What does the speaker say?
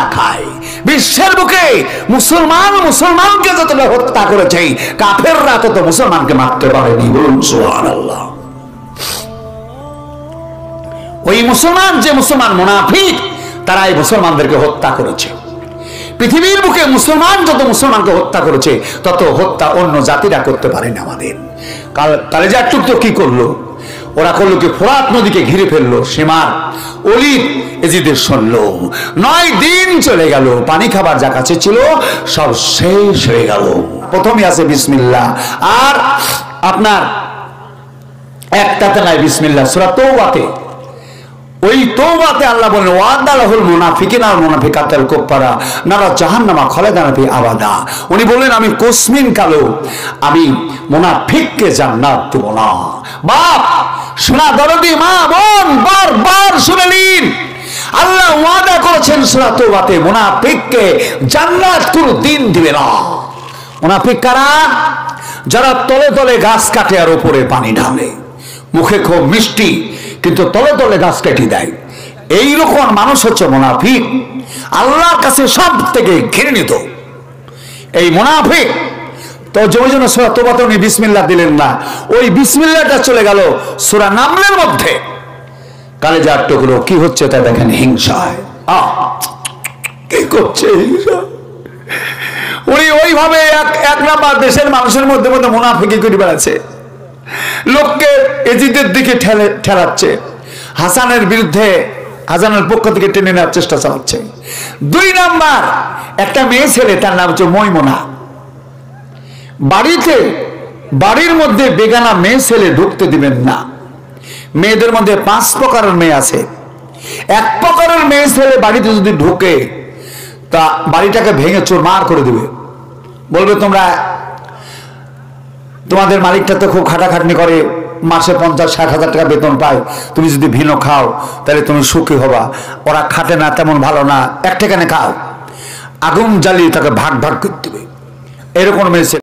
না খায়। বিশ্বের বুকে মুসলমান মুসলমানকে যতটা হত্যা করেছে, কাফেররা তত মুসলমানকে মারতে পারেনি। বলুন, সুবহানাল্লাহ। ওই মুসলমান যে মুসলমান মুনাফিক তারা এই মুসলমানদেরকে হত্যা করেছে। পৃথিবীর বুকে মুসলমান যত মুসলমানকে হত্যা করেছে, তত হত্যা অন্য জাতিরা করতে পারেনি আমাদের। কাল কালেজার টুক তো কি করল? ওরা করল কি? ফোরাত নদীকে ঘিরে ফেলল, সীমার অলিত এজিদের শুনলো নয় দিন চলে গেল, পানি খাবার যা কাছে ছিল সব শেষ হয়ে গেল। প্রথমে আছে বিসমিল্লাহ, আর আপনার একটাতে নাই বিসমিল্লাহ, সুরা তৌবাতে ওই তৌবাতে আল্লাহ বলেন ওয়াদালাহুল মুনাফিকিন আর মুনাফিকাতাল কুফারা নারা জাহান্নামা খালেদানা ফি আবাদা। উনি বললেন, আমি কোসমিন কালো, আমি মুনাফিককে জান্নাত দেব না। বাপ শোনা, দরদি, মা, বোন বারবার শুনে নিন। আল্লাহ ওয়াদা করেছেন সূরা তৌবাতে মুনাফিককে জান্নাত কোনো দিন দিবে না। মুনাফিক কারা? যারা তলে তলে গাছ কাটে আর উপরে পানি ঢালে। মুখে খুব মিষ্টি, কিন্তু তলে তলে গাছ কেটে দেয়। এইরকম মানুষ হচ্ছে মোনাফিক, আল্লাহর কাছে সব থেকে ঘৃণিত। এই মোনাফিক তো জমি জন্য সোরা তোবাতে উনি বিসমিল্লা দিলেন না। ওই বিসমিল্লাটা চলে গেল সুরা নামলের মধ্যে। কালেজার টুকরো, কি হচ্ছে তা দেখেন হিংসায় আহ কি করছে হিংসা? ওইভাবে এক এক নাম্বার দেশের মানুষের মধ্যে মধ্যে মুনাফিকি করে বেড়াচ্ছে। লোককে এজিদের দিকে ঠেলে, ঠেলাচ্ছে। হাসানের বিরুদ্ধে, হাসানের পক্ষ থেকে টেনে নেওয়ার চেষ্টা চালাচ্ছে। দুই নাম্বার, একটা মেয়ে ছেলে, তার নাম হচ্ছে মৈমনা। বাড়িতে, বাড়ির মধ্যে বেগানা মেয়ে ছেলে ঢুকতে দিবেন না। মেয়েদের মধ্যে পাঁচ প্রকারের মেয়ে আছে। এক প্রকারের মেয়ে ছেলে বাড়িতে যদি ঢুকে, তা বাড়িটাকে ভেঙে চোরমার করে দিবে। বলবে, তোমরা, তোমাদের মালিকটা তো খুব খাটাখাটনি করে, মাসে পঞ্চাশ, ষাট হাজার টাকা বেতন পায়। তুমি যদি ভিন্ন খাও, তাহলে তুমি সুখী হবা। ওরা খাটে না, তেমন ভালো না। এক টাকানে খাও। আগুন জ্বালিয়ে তাকে ভাগ ভাগ করতে হবে। এরকম মেয়ে